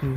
হুম?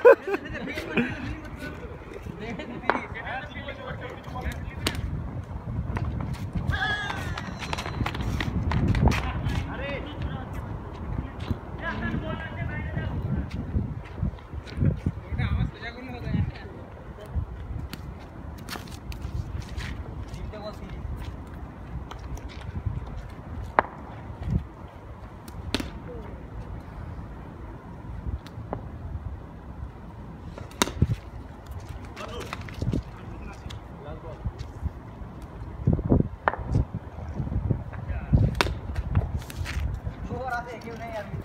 साथ एक ही नहीं अभी?